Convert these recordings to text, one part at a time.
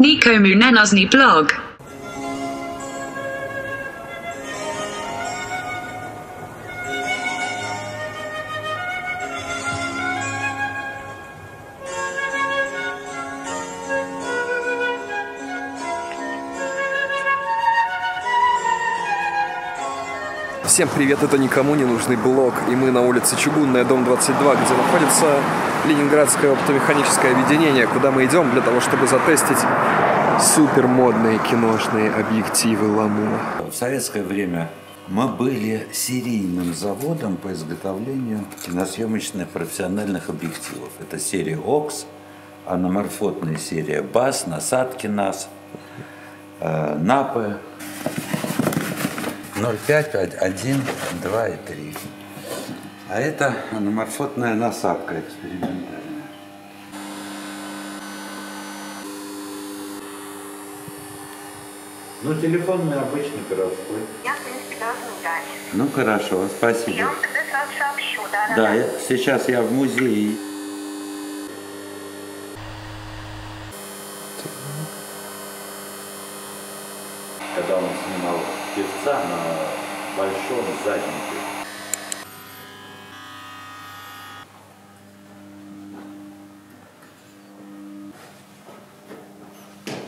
Nikomu Nenozny blog. Всем привет, это никому не нужный блог, и мы на улице Чугунная, дом 22, где находится Ленинградское оптомеханическое объединение, куда мы идем для того, чтобы затестить супер модные киношные объективы Ламуа. В советское время мы были серийным заводом по изготовлению киносъемочных профессиональных объективов. Это серия ОКС, аноморфотная серия БАС, насадки НАС, э, НАПы, 0,5, 1, 2 и 3. А это аноморфотная насадка экспериментальная. Ну, телефон мой обычный городской. Я, в принципе, должна дать. Ну, хорошо, спасибо. Я вам тогда сразу сообщу, да, Да, я- сейчас я в музее. Когда он снимал певца на большом заднике.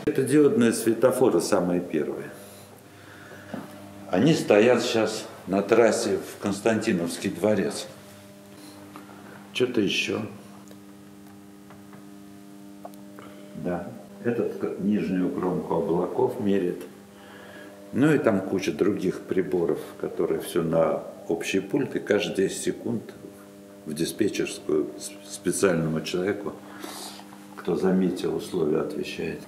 Это диодные светофоры самые первые. Они стоят сейчас на трассе в Константиновский дворец. Что-то еще. Да. Этот нижнюю кромку облаков мерит. Ну и там куча других приборов, которые все на общий пульт, и каждые 10 секунд в диспетчерскую специальному человеку, кто заметил условия, отвечает.